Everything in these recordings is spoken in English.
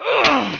Ugh.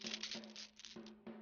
Thank